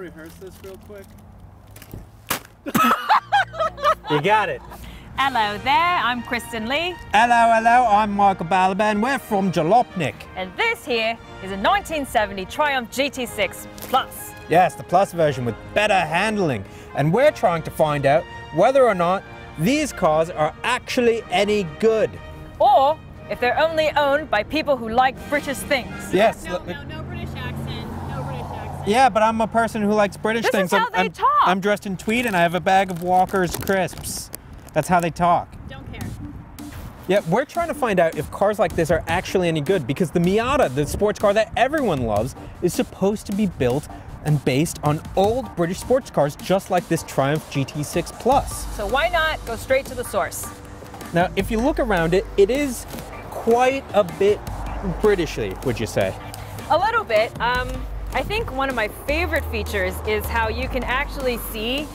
rehearse this real quick? You got it. Hello there, I'm Kristen Lee, Hello, hello, I'm Michael Ballaban. We're from Jalopnik. and this here is a 1970 Triumph GT6 Plus. Yes, the Plus version with better handling. And we're trying to find out whether or not these cars are actually any good. Or if they're only owned by people who like British things. Yes. No, let no, no Yeah, but I'm a person who likes British This is things. how I'm, they I'm- talk. I'm dressed in tweed and I have a bag of Walker's crisps. That's how they talk. Don't care. Yeah, we're trying to find out if cars like this are actually any good because the Miata, the sports car that everyone loves, is supposed to be built and based on old British sports cars just like this Triumph GT6 Plus. So why not go straight to the source? Now, if you look around it, it is quite a bit Britishly, would you say? A little bit. Um, I think one of my favorite features is how you can actually see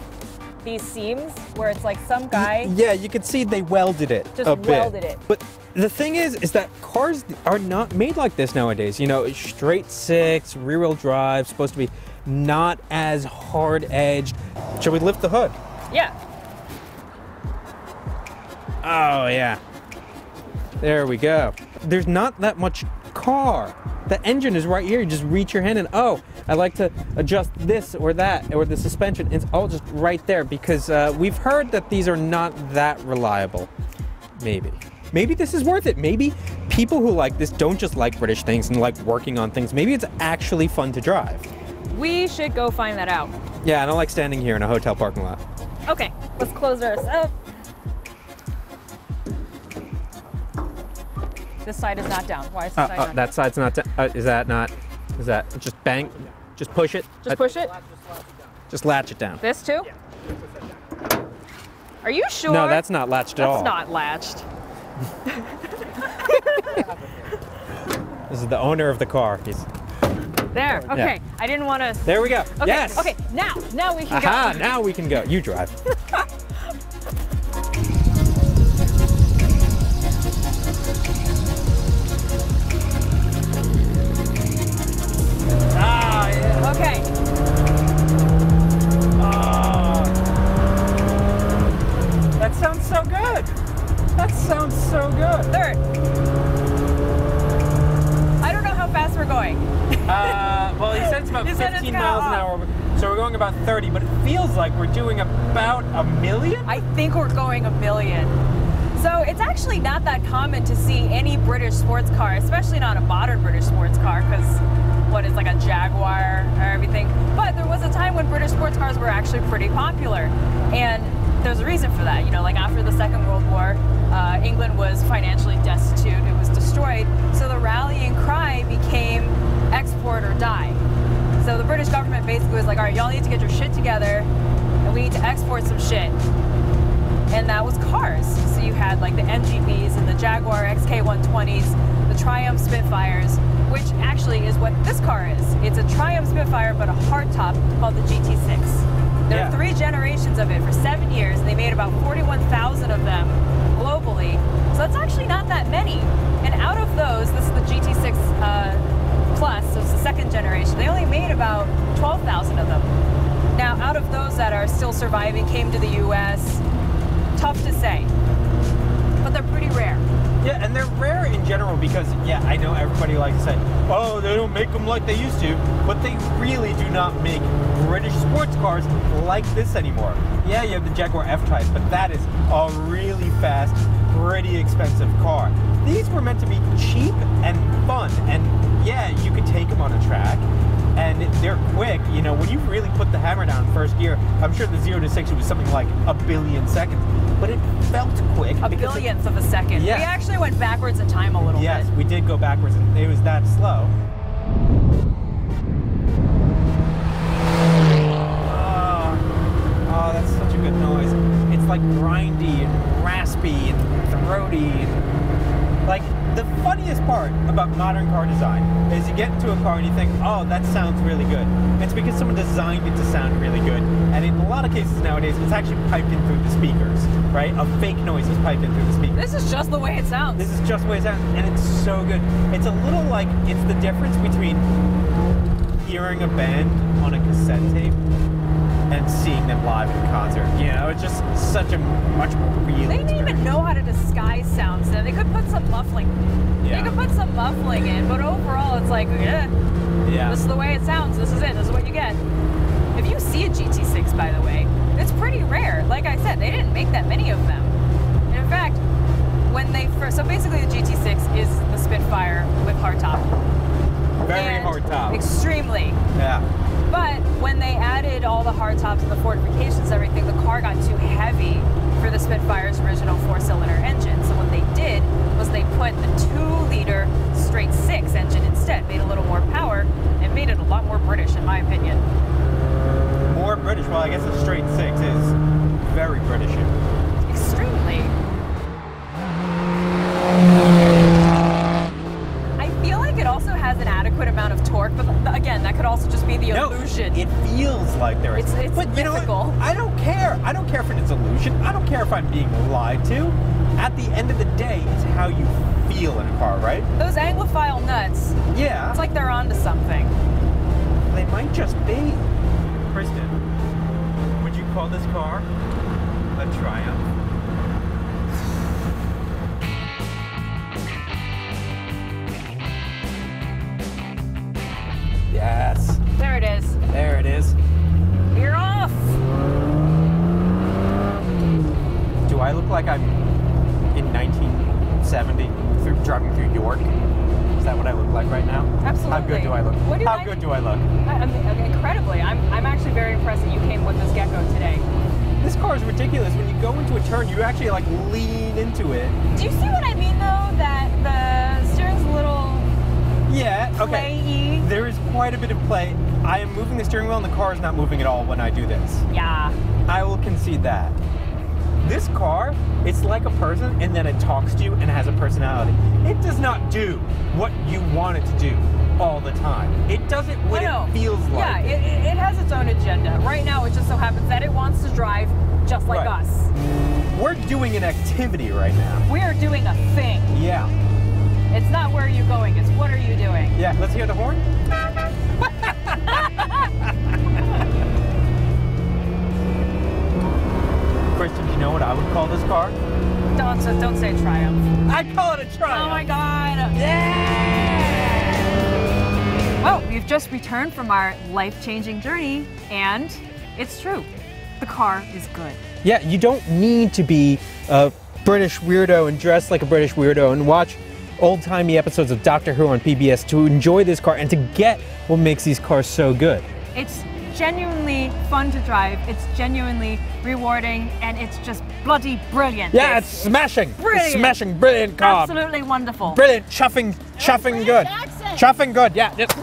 these seams where it's like some guy. Yeah, you can see they welded it Just a bit. welded it. But the thing is, is that cars are not made like this nowadays. You know, straight six, rear-wheel drive, supposed to be not as hard-edged. Shall we lift the hood? Yeah. Oh yeah. There we go. There's not that much car. The engine is right here. You just reach your hand and oh, I like to adjust this or that or the suspension. It's all just right there because uh, we've heard that these are not that reliable. Maybe. Maybe this is worth it. Maybe people who like this don't just like British things and like working on things. Maybe it's actually fun to drive. We should go find that out. Yeah, I don't like standing here in a hotel parking lot. Okay, let's close ours up. This side is not down. Why is this Uh, side uh, that side's not. Uh, is that not? Is that just bang? Just push it. Just push it. Just latch it down. This too? Are you sure? No, that's not latched at That's all. not latched. This is the owner of the car. He's, There. Okay. I didn't want to. there we go. Okay. Yes. Okay. Now, now we can Aha! go. Now we can go. You drive. Uh, well, he said it's about He said it's 15 kinda miles an hour, so we're going about 30, but it feels like we're doing about a million? I think we're going a million. So it's actually not that common to see any British sports car, especially not a modern British sports car, because what is like a Jaguar or everything. But there was a time when British sports cars were actually pretty popular, and there's a reason for that. You know, like after the Second World War, uh, England was financially destitute; it was destroyed. So the rallying cry became export or die. So the British government basically was like, all right, y'all need to get your shit together, and we need to export some shit and that was cars. So you had like the MGBs and the Jaguar XK120s, the Triumph Spitfires, which actually is what this car is. It's a Triumph Spitfire, but a hardtop called the GT6. There Yeah. are three generations of it for seven years, and they made about 41,000 of them globally. So that's actually not that many. And out of those, this is the GT6 uh, Plus, so it's the second generation. They only made about 12,000 of them. Now, out of those that are still surviving, came to the U.S. Tough to say, but they're pretty rare. Yeah, and they're rare in general because, yeah, I know everybody likes to say, oh, they don't make them like they used to, but they really do not make British sports cars like this anymore. Yeah, you have the Jaguar F-Type, but that is a really fast, pretty expensive car. These were meant to be cheap and fun, and yeah, you could take them on a track, and they're quick. You know, when you really put the hammer down first gear, I'm sure the 0 to 60 was something like a billion seconds, but it felt quick. A because it- billionth of a second. Yes. We actually went backwards in time a little Yes, bit. Yes, we did go backwards, and it was that slow. Oh, oh, that's such a good noise. It's like grindy and raspy and Like the funniest part about modern car design is you get into a car and you think, oh, that sounds really good. It's because someone designed it to sound really good, and in a lot of cases nowadays, it's actually piped in through the speakers, right? A fake noise is piped in through the speakers. This is just the way it sounds. This is just the way it sounds, and it's so good. It's a little like it's the difference between hearing a band on a cassette tape live in concert. You know, it's just such a much more real. They didn't even know how to disguise sounds. Then they could put some muffling. Yeah. They could put some muffling in, but overall, it's like, yeah, Yeah. this is the way it sounds. This is it. This is what you get. If you see a GT6, by the way, it's pretty rare. Like I said, they didn't make that many of them. And in fact, when they first, so basically the GT6 is the Spitfire with hardtop. Very And hard top. Extremely. yeah. But when they added all the hardtops and the fortifications, and everything, the car got too heavy for the Spitfire's original four-cylinder engine. So what they did was they put the two-liter straight six engine instead, made a little more power, and made it a lot more British, in my opinion. More British. Well, I guess a straight six is very British. Amount of torque, but again, that could also just be the No, illusion. it feels like there is. It's- it's but you know mythical. I don't care. I don't care if it's illusion. I don't care if I'm being lied to. At the end of the day, it's how you feel in a car, right? Those Anglophile nuts, Yeah. it's like they're onto something. they might just be. Kristen, would you call this car a Triumph? Like I'm in 1970 through driving through York? Is that what I look like right now? Absolutely. How good do I look? Do How I- good do I look? I, I mean, incredibly. I'm, I'm actually very impressed that you came with this gecko today. This car is ridiculous. When you go into a turn, you actually like lean into it. Do you see what I mean, though? That the steering's a little Yeah. Okay. play-y. There is quite a bit of play. I am moving the steering wheel, and the car is not moving at all when I do this. Yeah. I will concede that. This car, it's like a person, and then it talks to you and has a personality. It does not do what you want it to do all the time. It does it when know. it feels like Yeah, it. it, it, it has its own agenda. Right now, it just so happens that it wants to drive just like Right. us. We're doing an activity right now. We are doing a thing. Yeah. It's not where are you going, it's what are you doing. Yeah, let's hear the horn. Kristen, do you know what I would call this car? Don't, say- don't say Triumph. I'd call it a Triumph. Oh my god. Yeah! Well, we've just returned from our life changing journey, and it's true. The car is good. Yeah, you don't need to be a British weirdo and dress like a British weirdo and watch old timey episodes of Doctor Who on PBS to enjoy this car and to get what makes these cars so good. It's genuinely fun to drive, it's genuinely rewarding, and it's just bloody brilliant. Yeah, it's smashing. It's Brilliant. smashing, brilliant car. absolutely wonderful. Brilliant, chuffing, chuffing good. Jackson. Chuffing good, yeah. Just,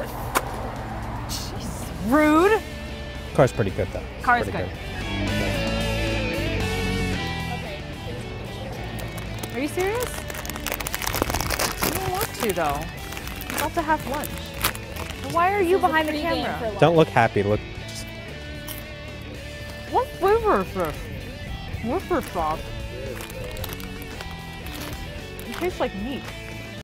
Rude. car's pretty good though. It's Car's pretty good. Are you serious? You don't want to though. You're about to have lunch. Why are you behind the camera? Don't look happy. Look. Flavor is this? What's this sauce? It tastes like meat.